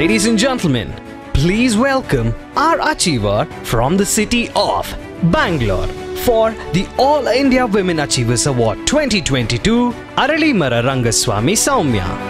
Ladies and gentlemen, please welcome our achiever from the city of Bangalore for the All India Women Achievers Award 2022, Aralimara Rangaswamy Sowmya.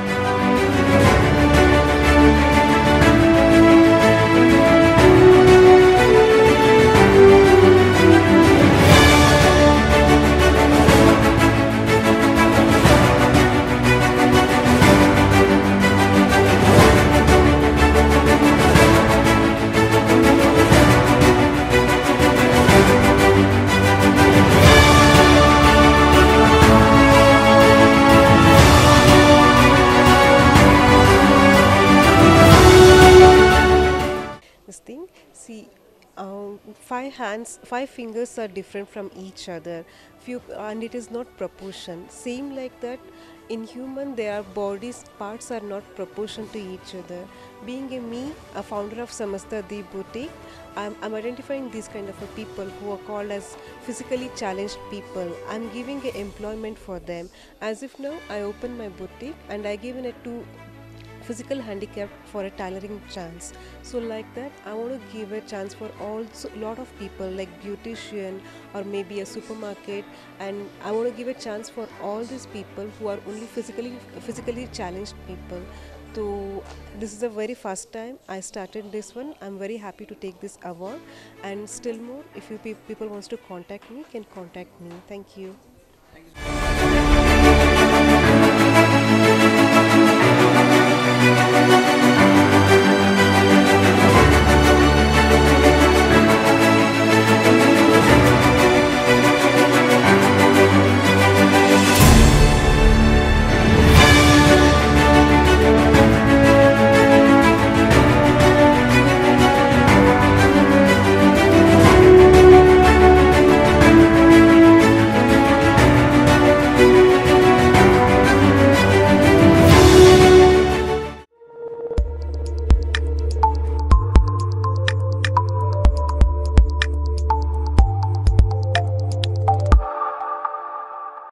Um, five hands five fingers are different from each other. Few and it is not proportion. Same like that in human their bodies parts are not proportion to each other. Being a me a founder of samasta the boutique I'm, I'm identifying these kind of a people who are called as physically challenged people. I'm giving a employment for them. As if now i open my boutique and i given it to physical handicap for a tailoring chance. So like that i want to give a chance for all so lot of people like beautician or maybe a supermarket and i want to give a chance for all these people who are only physically physically challenged people. So this is the very first time i started this one. I'm very happy to take this award. And still more if you pe- people wants to contact me can contact me. Thank you